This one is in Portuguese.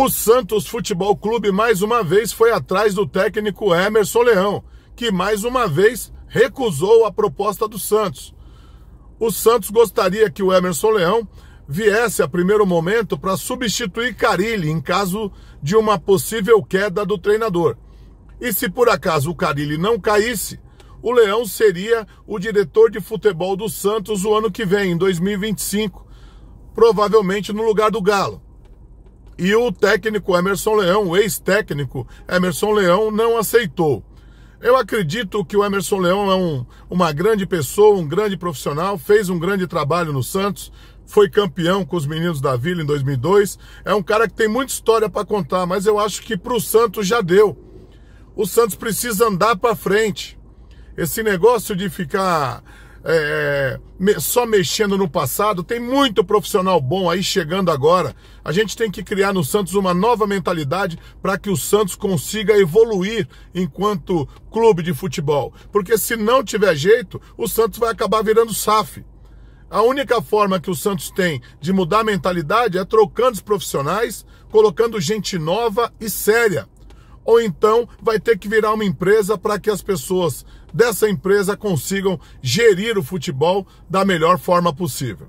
O Santos Futebol Clube mais uma vez foi atrás do técnico Emerson Leão, que mais uma vez recusou a proposta do Santos. O Santos gostaria que o Emerson Leão viesse a primeiro momento para substituir Carilli em caso de uma possível queda do treinador. E se por acaso o Carilli não caísse, o Leão seria o diretor de futebol do Santos o ano que vem, em 2025, provavelmente no lugar do Galo. E o técnico Emerson Leão, o ex-técnico Emerson Leão, não aceitou. Eu acredito que o Emerson Leão é um, uma grande pessoa, um grande profissional, fez um grande trabalho no Santos, foi campeão com os meninos da Vila em 2002. É um cara que tem muita história para contar, mas eu acho que para o Santos já deu. O Santos precisa andar para frente. Esse negócio de ficar é, só mexendo no passado, tem muito profissional bom aí chegando agora. A gente tem que criar no Santos uma nova mentalidade para que o Santos consiga evoluir enquanto clube de futebol. Porque se não tiver jeito, o Santos vai acabar virando SAF. A única forma que o Santos tem de mudar a mentalidade é trocando os profissionais, colocando gente nova e séria ou então vai ter que virar uma empresa para que as pessoas dessa empresa consigam gerir o futebol da melhor forma possível.